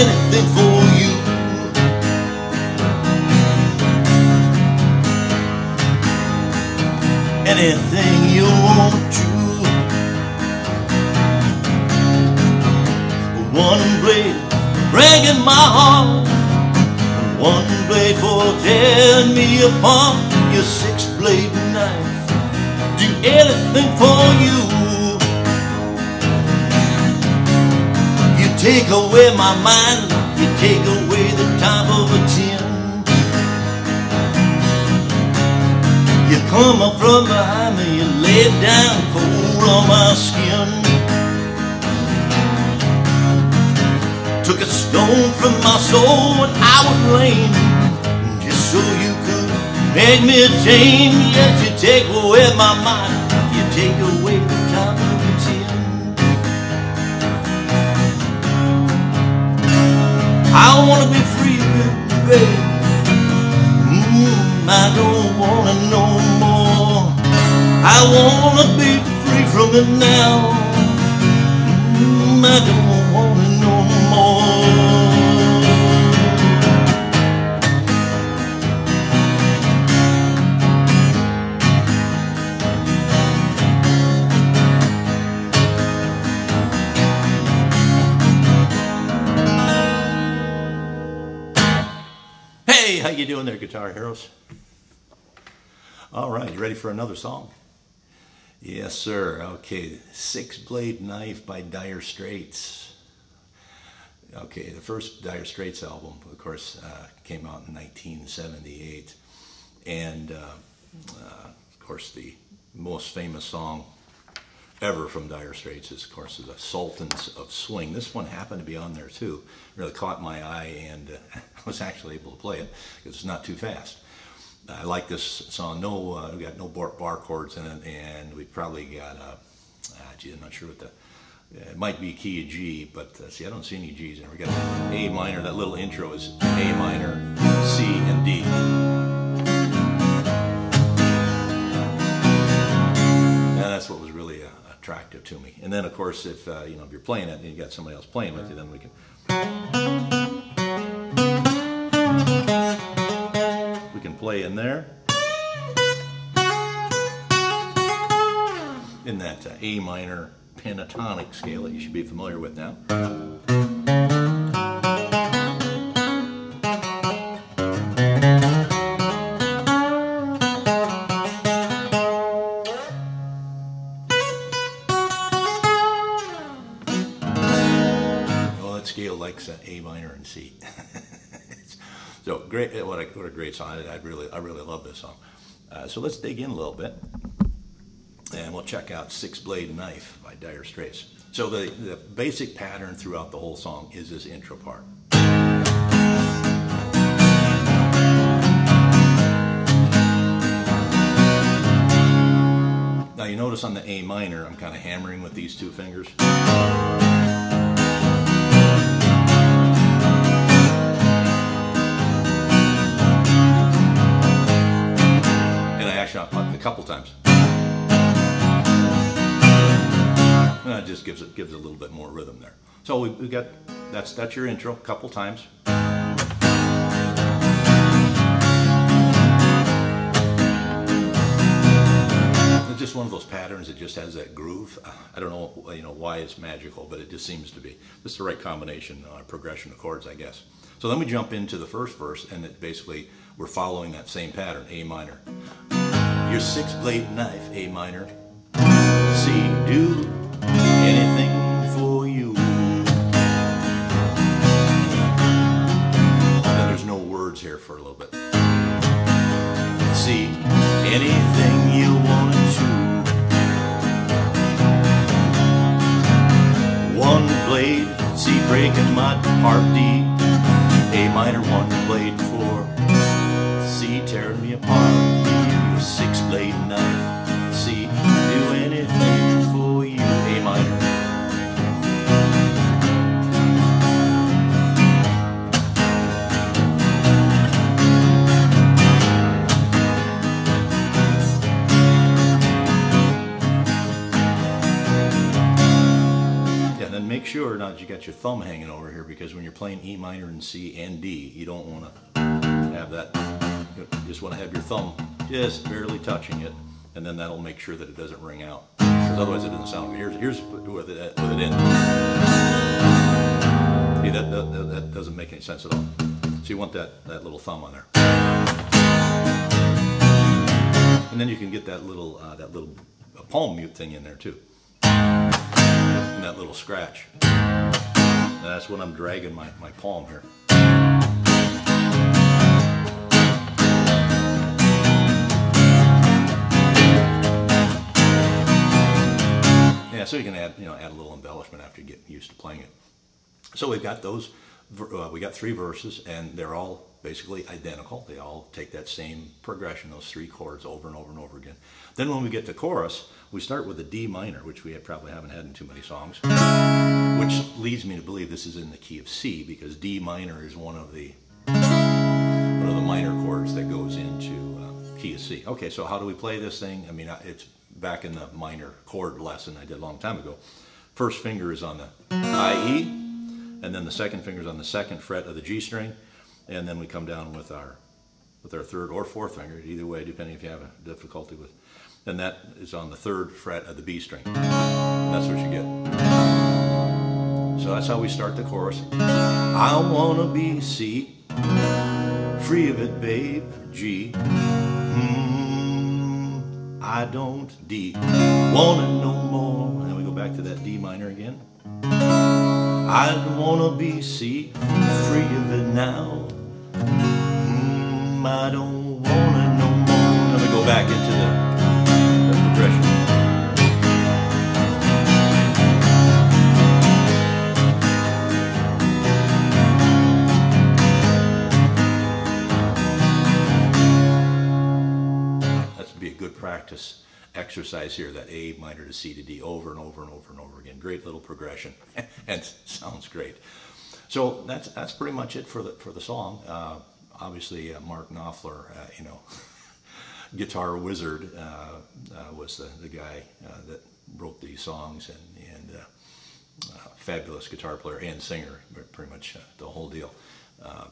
anything for you. Anything you want to. One blade breaking my heart, one blade for tearing me apart. Your six blade knife, do anything for you. Take away my mind, you take away the top of a tin. You come up from behind me, you lay down cold on my skin. Took a stone from my soul and I was lame, just so you could make me a tame. Yes, you take away my mind, you take away wanna be free, baby. Mm, I don't wanna know more. I wanna be free from it now. Mm, I don't How you doing there, Guitar Heroes? All right, you ready for another song? Yes, sir. Okay, Six Blade Knife by Dire Straits. Okay, the first Dire Straits album, of course, uh, came out in 1978. And, uh, uh, of course, the most famous song ever from Dire Straits is, of course, the Sultans of Swing. This one happened to be on there, too. Really caught my eye, and uh, I was actually able to play it because it's not too fast. I like this song. No, uh, we got no bar, bar chords in it, and we probably got. Uh, ah, gee, I'm not sure what the. It might be key of G, but uh, see, I don't see any G's in there. We got A minor. That little intro is A minor, C, and D. to me. And then, of course, if uh, you know if you're playing it and you got somebody else playing with you, then we can. We can play in there. In that uh, A minor pentatonic scale that you should be familiar with now. C. so great! What a, what a great song! I, I really I really love this song. Uh, so let's dig in a little bit, and we'll check out Six Blade Knife by Dire Straits. So the the basic pattern throughout the whole song is this intro part. Now you notice on the A minor, I'm kind of hammering with these two fingers. I actually a couple times. And that just gives it gives it a little bit more rhythm there. So we, we got that's that's your intro, a couple times. It's just one of those patterns that just has that groove. I don't know, you know, why it's magical, but it just seems to be. It's the right combination, uh, progression of chords, I guess. So then we jump into the first verse, and it basically we're following that same pattern, A minor. Your six blade knife, A minor. C, do anything for you. Then there's no words here for a little bit. C, anything you want to. One blade, C breaking my heart D. A minor, one blade four. Tearing me apart. D, your six blade knife. C, do anything for you. A minor. Yeah, then make sure now that you got your thumb hanging over here because when you're playing E minor and C and D, you don't want to have that. You just want to have your thumb just barely touching it, and then that'll make sure that it doesn't ring out. Because otherwise, it doesn't sound good. Here's here's with it with it in. See that, that that doesn't make any sense at all. So you want that that little thumb on there, and then you can get that little uh, that little palm mute thing in there too and that little scratch. That's when I'm dragging my, my palm here. Yeah, so you can add, you know, add a little embellishment after you get used to playing it. So we've got those, uh, we got three verses, and they're all basically identical. They all take that same progression, those three chords over and over and over again. Then when we get to chorus, we start with a D minor, which we probably haven't had in too many songs, which leads me to believe this is in the key of C because D minor is one of the one of the minor chords that goes into uh, key of C. Okay, so how do we play this thing? I mean, it's back in the minor chord lesson I did a long time ago. First finger is on the I E, and then the second finger is on the second fret of the G string, and then we come down with our with our third or fourth finger, either way, depending if you have a difficulty with. And that is on the third fret of the B string. And that's what you get. So that's how we start the chorus. I wanna be C, free of it, babe. G. Mm, I don't D. Wanna no more. And we go back to that D minor again. I wanna be C, free of it now. Mm, I don't want it no more. Let me go back into the practice exercise here, that A minor to C to D over and over and over and over again. Great little progression, and sounds great. So that's that's pretty much it for the for the song. Uh, obviously, uh, Mark Knopfler, uh, you know, guitar wizard, uh, uh, was the, the guy uh, that wrote these songs and and fabulous guitar player and singer, pretty much the whole deal. Uh,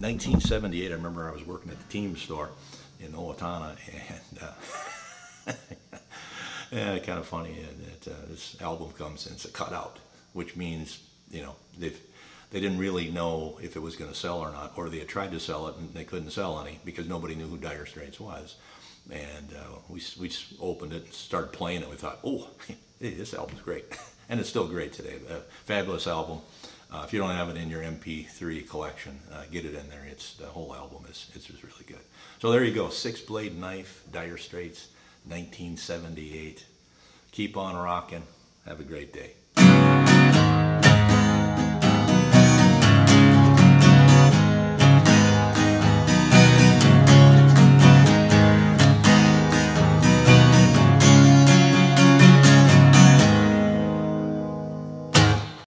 1978, I remember I was working at the team store in Owatonna, and uh, yeah, kind of funny that uh, this album comes and it's a cutout, which means you know they they didn't really know if it was going to sell or not, or they had tried to sell it and they couldn't sell any because nobody knew who Dire Straits was. And uh, we we opened it, started playing it. We thought, oh, hey, this album's great, and it's still great today. A fabulous album. Uh, if you don't have it in your MP3 collection, uh, get it in there. It's the whole album is it's just really good. So there you go, Six Blade Knife, Dire Straits, 1978. Keep on rocking. Have a great day.